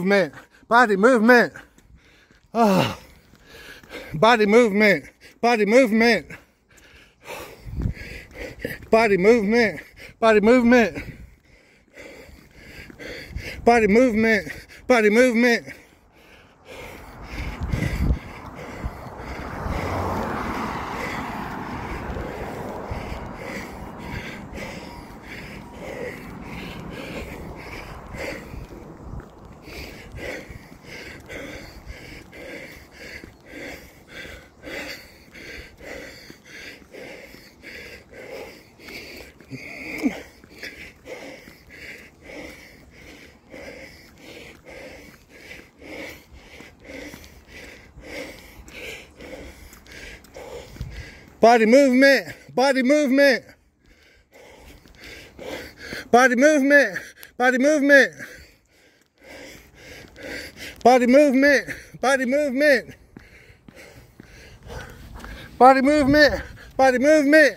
movement, body movement. Oh, body movement, body movement, body movement, body movement, body movement, body movement. Body movement, body movement. Body movement, body movement. Body movement, body movement. Body movement, body movement.